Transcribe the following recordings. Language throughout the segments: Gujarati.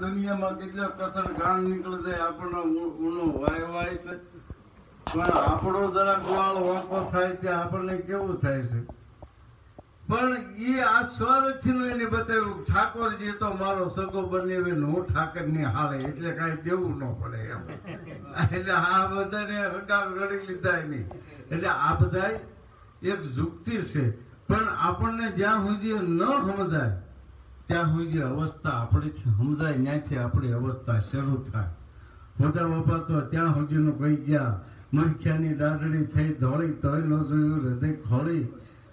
દુનિયામાં કેટલો કસણ ગાણ નીકળે છે, આપણો વાય વાય આપણો વાંકો થાય કેવું થાય છે? પણ એ આ એને ઠાકોરજી તો મારો સગો બનેવી હું ઠાકરની હાલે, એટલે કાંઈ દેવું ન પડે એમ. એટલે આ બધાને હગા ગળી લીધા નહીં એટલે આ બધા એક જુક્તિ છે. પણ આપણને જ્યાં સુધી ન સમજાય ત્યાં સુધી અવસ્થા આપણેથી સમજાય, ત્યાંથી આપણી અવસ્થા શરૂ થાય. મોટા બાપા તો ત્યાં સુધીનું કહી ગયા, મરખ્યાની દાડડી થઈ, ધોળી તોય ન જોયું, હૃદય ખોળી.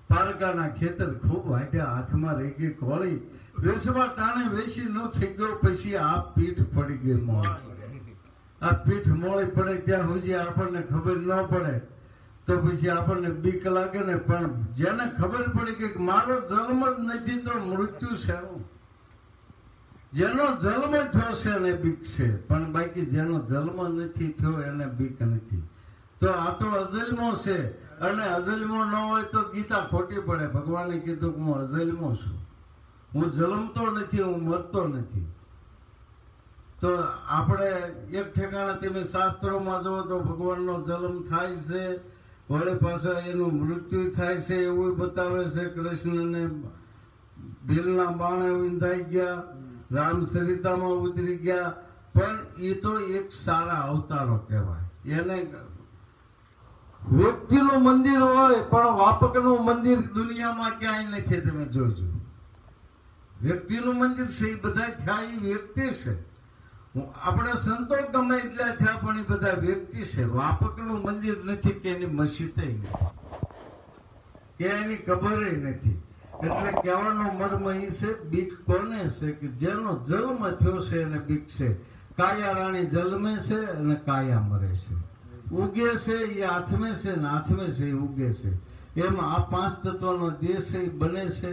પારકાના ખેતર ખૂબ વાટ્યા હાથમાં રહી ગઈ કોળી વેસવા ટાણે વેસી ન થઈ ગયો, પછી આ પીઠ પડી ગઈ મોળી આ પીઠ મોળી પડે, ત્યાં સુધી આપણને ખબર ન પડે. તો પછી આપણને બીક લાગે ને, પણ જેને ખબર પડી કે મારો જન્મ જ નથી, તો મૃત્યુ શેનું? જેનો જન્મ થયો છે એને બીક છે, પણ બાકી જેનો જન્મ નથી થયો એને બીક નથી. તો આ તો અજલમો છે, અને અજલમો ન હોય તો ગીતા ખોટી પડે. ભગવાને કીધું કે હું અજલમો છું. હું જલમતો નથી, હું મરતો નથી. તો આપણે એક ઠેકાણે તમે શાસ્ત્રોમાં જુઓ તો ભગવાનનો જન્મ થાય છે વળી પાછા એનું મૃત્યુ થાય છે એવું બતાવે છે કૃષ્ણને. ભીલના બાણે વિંધાઈ ગયા, રામ સરિતામાં ઉતરી ગયા. પણ એ તો એક સારા અવતારો કહેવાય. એને વ્યક્તિનું મંદિર હોય, પણ વાપકનું મંદિર દુનિયામાં ક્યાંય નથી, તમે જોજો. વ્યક્તિનું મંદિર છે, એ બધા થયા એ વ્યક્તિ છે. આપણે સંતો ગમે એટલા થયા, પણ એ બધા વ્યક્તિ છે. વાપકનું મંદિર નથી કે એની મસ્જિદ કે એની કબર નથી. એટલે કહેવાનો મર્મ એ છે, બીક કોને છે કે જેનો જન્મ થયો છે એને બીક છે. કાયા રાણી જન્મે છે અને કાયા મરે છે. ઉગે છે એ આથમે છે ને આથમે છે એ ઉગે છે. એમ આ પાંચ તત્વનો દેશ એ બને છે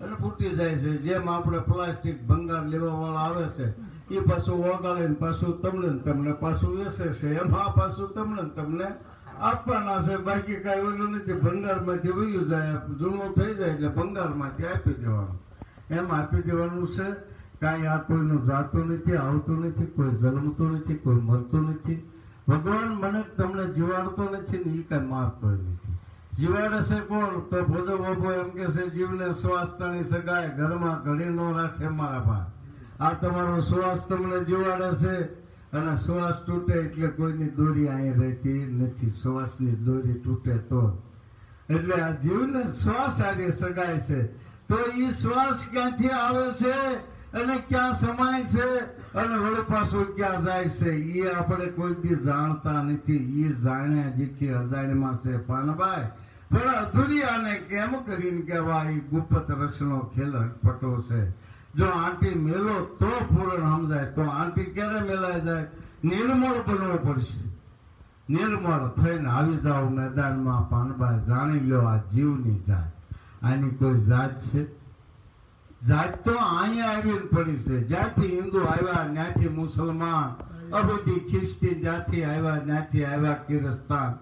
અને ફૂટી જાય છે. જેમ આપણે પ્લાસ્ટિક ભંગાર લેવા વાળા આવે છે એ પાછું ઓગાળે પાછું તમને તમને, પાછું વેસે છે. એમાં પાછું તમને તમને. આપવાના છે, બાકી કઈ ઓલું નથી. ભંગારમાંથી વયું જાય, જૂનું થઈ જાય એટલે ભંગારમાંથી આપી દેવાનું. એમ આપી દેવાનું છે. કાંઈ આ કોઈનું જાતું નથી, આવતું નથી, કોઈ જન્મતું નથી, કોઈ મરતું નથી. ભગવાન મને તમને જીવાડતો નથી ને એ કાંઈ મારતો નથી. જીવાડે છે કોણ? તો ભોજો બાબો એમ કે છે, જીવને સ્વાસ્થ્યની સગાય ઘરમાં ઘડી ન રાખે મારા ભાઈ. આ તમારો શ્વાસ તમને જીવાડે છે. અને શ્વાસ તૂટે એટલે કોઈની દોરી અહીં રહેતી નથી. શ્વાસની દોરી તૂટે તો. એટલે આ જીવને શ્વાસ આજે સગાય છે. તો એ શ્વાસ ક્યાંથી આવે છે અને ક્યાં સમાય છે અને વળી પાછું ક્યાં જાય છે એ આપણે કોઈ બી જાણતા નથી. એ જાણ્યા જીખી અજાણ્યમાં છે. પાનભાઈ પણ અધુરિયાને કેમ કરીને કહેવાય? ગુપ્ત રસનો ખેલ અટપટો છે. જો આંટી મેલો તો પૂરણ સમજાય. તો આંટી ક્યારે મેલાય જાય? નિર્મળ બનવો પડશે. નિર્મળ થઈને આવી જાઓ મેદાનમાં. પાનભાઈ જાણી લો આ જીવની જાત. આની કોઈ જાત છે? જાત તો અહીંયા આવીને પડી છે. જ્યાંથી હિન્દુ આવ્યા, ત્યાંથી મુસલમાન. અબધી ખ્રિસ્તી જ્યાંથી આવ્યા, ત્યાંથી આવ્યા કિરસ્તાન.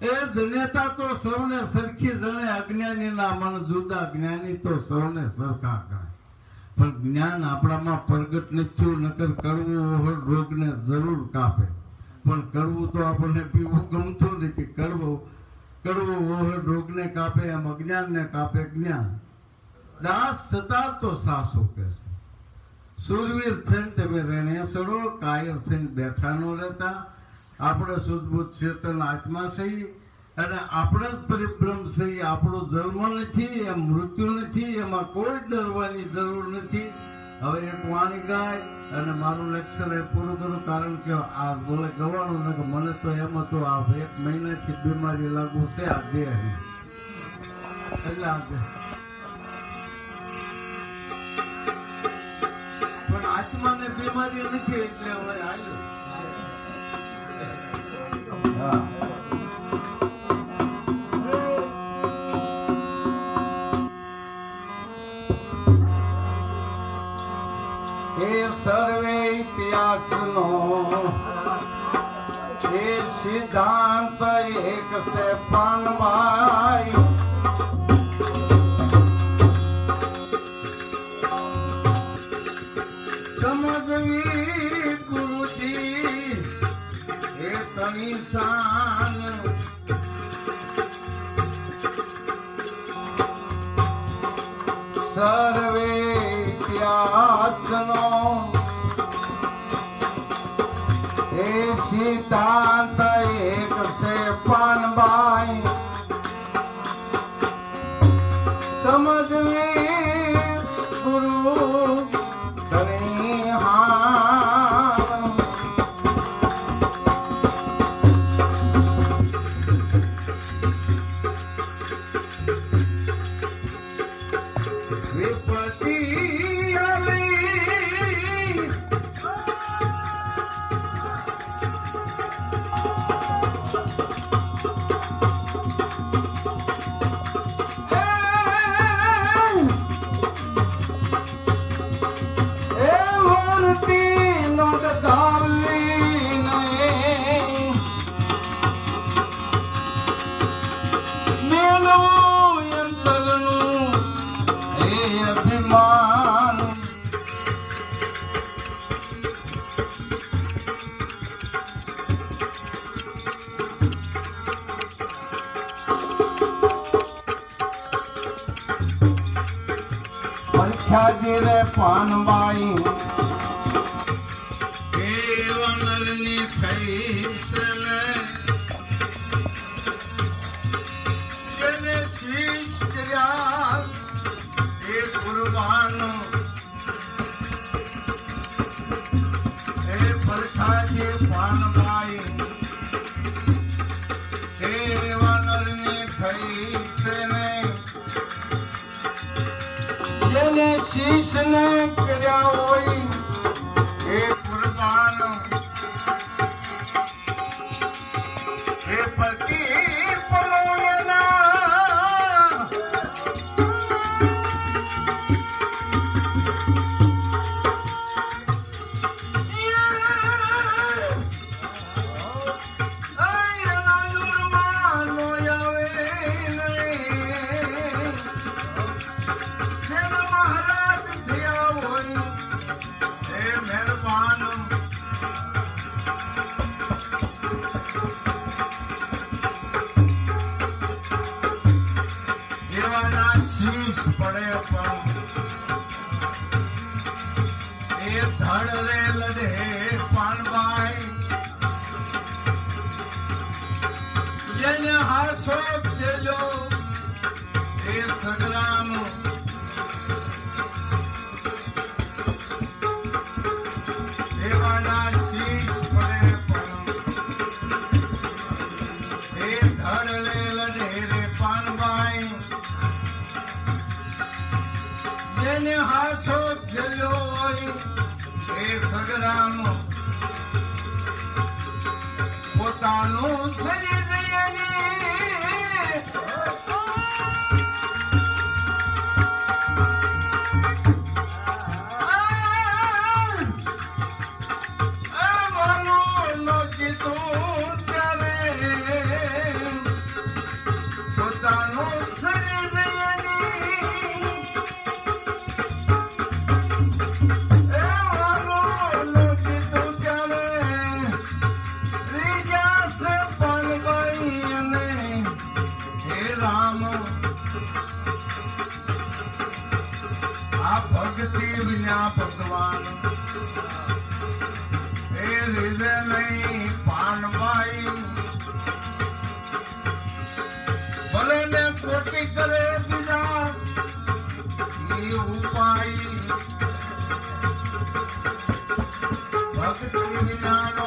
એ જનેતા તો સૌને સરખી જણે અજ્ઞાનીના મન જુદા. જ્ઞાની તો સૌને સરખા ગણે પણ જ્ઞાન આપણામાં પ્રગટ નથી નકર કરવું રોગને જરૂર કાપે. પણ કરવું તો આપણને પીવું ગમતું નથી. કરવું કરવું ઓહર રોગને કાપે, એમ અજ્ઞાનને કાપે જ્ઞાન. દાસ સતા તો સાસુ કે છે સુરવીર થઈને તમે રેણે સડો કાયર થઈને બેઠા નો રહેતા. આપણે શુદ્ધબુદ્ધ ચેતન આત્મા છીએ અને આપણે જ પરિભ્રમ છીએ આપણો જન્મ નથી એમ મૃત્યુ નથી, એમાં કોઈ ડરવાની જરૂર નથી. હવે એક વાણી ગાય, અને મારું લેક્ચર એ પૂરું કરું, કારણ કે આ બોલે ગવાનું નથી મને તો એમ હતું, આ એક મહિનાથી બીમારી લાગુ છે, આ દેહની એટલે આ દેહ પણ આત્માને બીમારી નથી, એટલે હવે હાલ્યો. એ સર્વે ઇતિહાસનો એ સિદ્ધાંત એક છે પાનભાઈ સમજવી ગુરુજી એ તની શાન સર્વે ઇતિહાસનો એ સિદ્ધાંત એક છે પાનબાઈ ધારવી નહીં મેળવું એ અભિમાન. એ ફૈસલ જેને શીશ કર્યા એ કુરબાનો એ પરખાજી પાનબાઈ એ વાનરની ફૈસલે જેને શીશ ને કર્યા હોય એ ધડ રે લડે પાનબાઈ. જેને હાસો દેજો એ સગરામ જેને હાસો જલ્યો હોય એ સગરામ પોતાનું શરીર લીધે નહીં પાનબાઈ ભલે ને કોટી કરે બીજા એ ઉપાય. ભક્તિ વિનાનો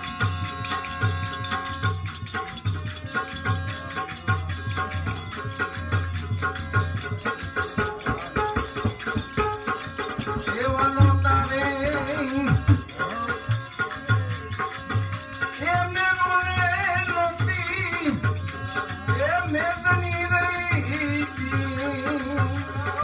心。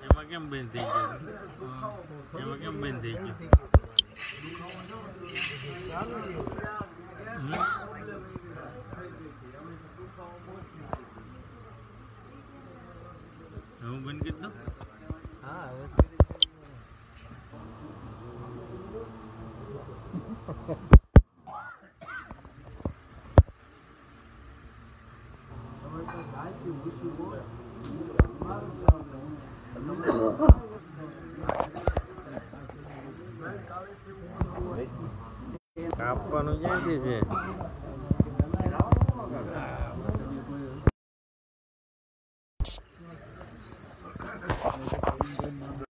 એમાં કેમ બંધ થઈ ગયું એમાં કેમ બંધ થઈ ગયું હમ?